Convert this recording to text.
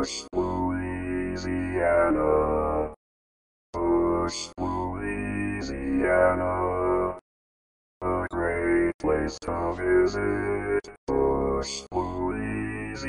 Bush, Louisiana. Bush, Louisiana. A great place to visit. Bush, Louisiana.